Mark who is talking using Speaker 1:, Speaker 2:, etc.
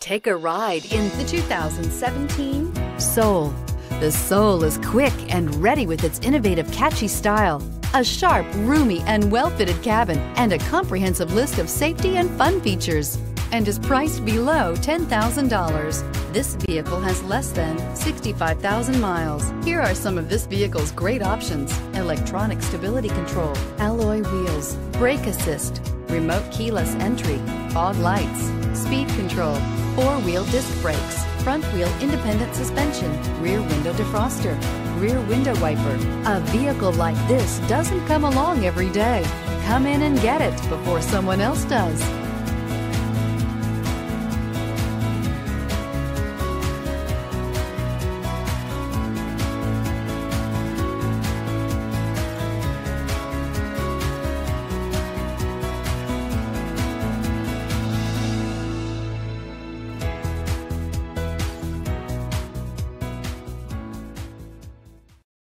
Speaker 1: Take a ride in the 2017 Soul. The Soul is quick and ready with its innovative, catchy style. A sharp, roomy, and well-fitted cabin, and a comprehensive list of safety and fun features, and is priced below $10,000. This vehicle has less than 65,000 miles. Here are some of this vehicle's great options. Electronic stability control, alloy wheels, brake assist, remote keyless entry, fog lights, speed control, four-wheel disc brakes, front wheel independent suspension, rear window defroster, rear window wiper. A vehicle like this doesn't come along every day. Come in and get it before someone else does.